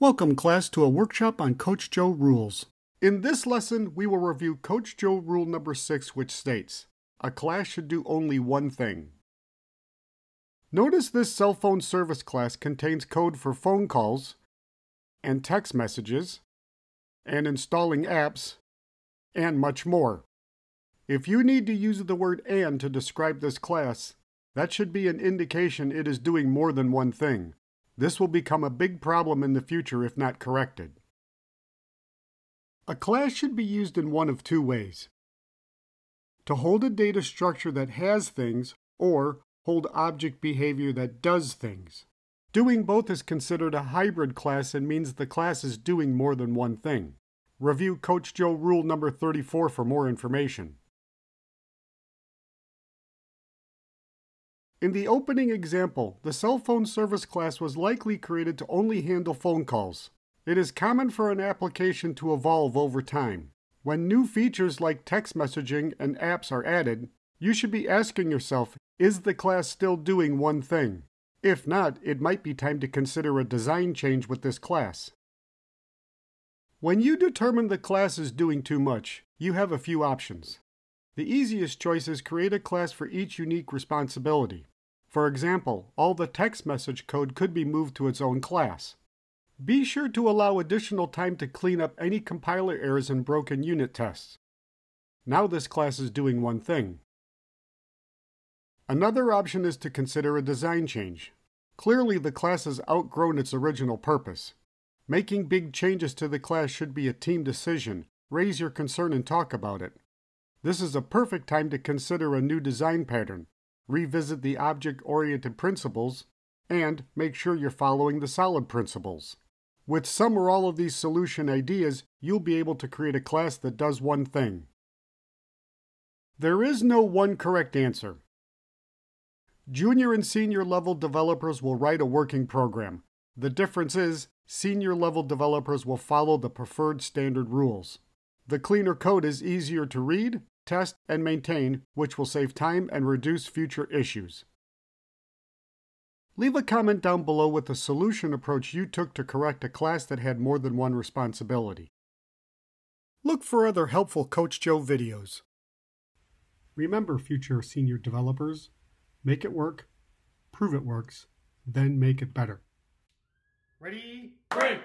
Welcome, class, to a workshop on Coach Joe rules. In this lesson, we will review Coach Joe rule number six, which states a class should do only one thing. Notice this cell phone service class contains code for phone calls and text messages and installing apps and much more. If you need to use the word and to describe this class, that should be an indication it is doing more than one thing. This will become a big problem in the future if not corrected. A class should be used in one of two ways. To hold a data structure that has things, or hold object behavior that does things. Doing both is considered a hybrid class and means the class is doing more than one thing. Review Coach Joe rule number 34 for more information. In the opening example, the cell phone service class was likely created to only handle phone calls. It is common for an application to evolve over time. When new features like text messaging and apps are added, you should be asking yourself, is the class still doing one thing? If not, it might be time to consider a design change with this class. When you determine the class is doing too much, you have a few options. The easiest choice is create a class for each unique responsibility. For example, all the text message code could be moved to its own class. Be sure to allow additional time to clean up any compiler errors and broken unit tests. Now this class is doing one thing. Another option is to consider a design change. Clearly the class has outgrown its original purpose. Making big changes to the class should be a team decision. Raise your concern and talk about it. This is a perfect time to consider a new design pattern, revisit the object-oriented principles, and make sure you're following the solid principles. With some or all of these solution ideas, you'll be able to create a class that does one thing. There is no one correct answer. Junior and senior level developers will write a working program. The difference is, senior level developers will follow the preferred standard rules. The cleaner code is easier to read, test, and maintain, which will save time and reduce future issues. Leave a comment down below with the solution approach you took to correct a class that had more than one responsibility. Look for other helpful Coach Joe videos. Remember, future senior developers, make it work, prove it works, then make it better. Ready, break!